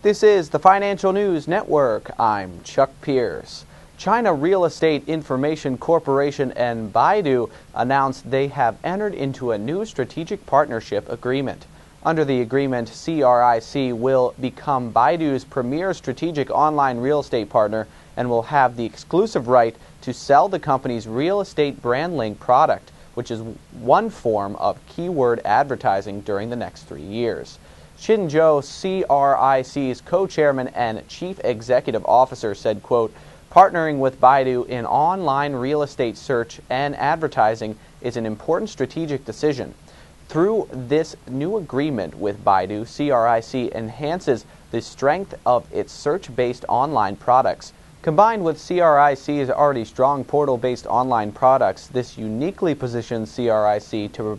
This is the Financial News Network. I'm Chuck Pierce. China Real Estate Information Corporation and Baidu announced they have entered into a new strategic partnership agreement. Under the agreement, CRIC will become Baidu's premier strategic online real estate partner and will have the exclusive right to sell the company's real estate brand link product, which is one form of keyword advertising during the next three years. Zhou, CRIC's co-chairman and chief executive officer, said, quote, Partnering with Baidu in online real estate search and advertising is an important strategic decision. Through this new agreement with Baidu, CRIC enhances the strength of its search-based online products. Combined with CRIC's already strong portal-based online products, this uniquely positions CRIC to